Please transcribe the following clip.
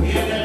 Yeah.